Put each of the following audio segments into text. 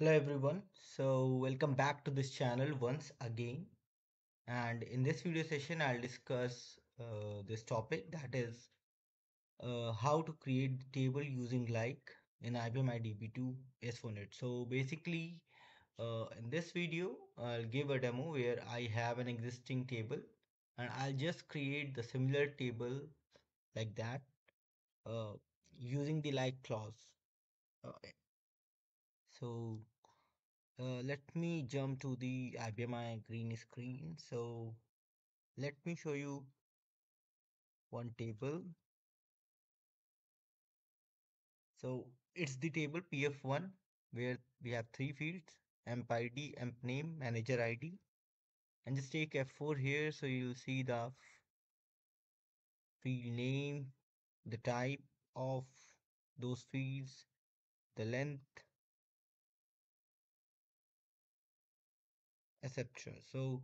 Hello everyone. So welcome back to this channel once again. And in this video session, I'll discuss uh, this topic that is uh, how to create the table using like in IBM IDB2 AS400. So basically, uh, in this video, I'll give a demo where I have an existing table and I'll just create the similar table like that uh, using the like clause. So uh, let me jump to the IBM green screen. So let me show you one table. So it's the table PF1 where we have three fields emp ID, emp name, manager ID. And just take F4 here so you'll see the field name, the type of those fields, the length, etc. So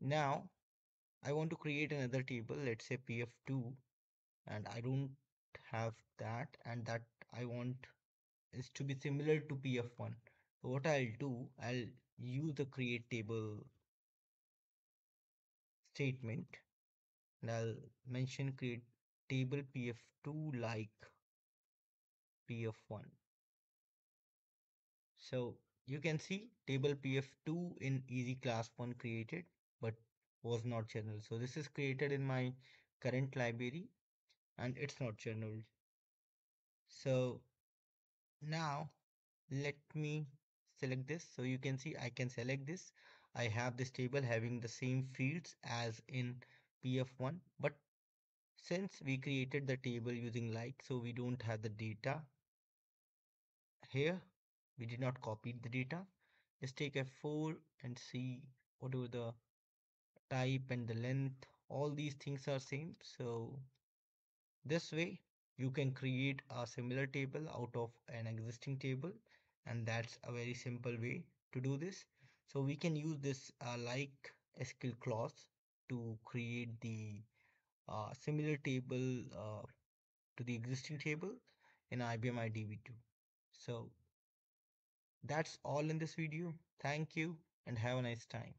now I want to create another table, let's say PF2 and I don't have that and that I want is to be similar to PF1. So what I'll do, I'll use the create table statement and I'll mention create table PF2 like PF1. So you can see table PF2 in easy class 1 created but was not journal. So this is created in my current library and it's not journal. So now let me select this so you can see I can select this I have this table having the same fields as in pf1 but since we created the table using like so we don't have the data here we did not copy the data. Let's take f4 and see whatever the type and the length all these things are same. So this way you can create a similar table out of an existing table and that's a very simple way to do this. So we can use this uh, like SQL clause to create the uh, similar table uh, to the existing table in IBM i DB2 so that's all in this video. Thank you and have a nice time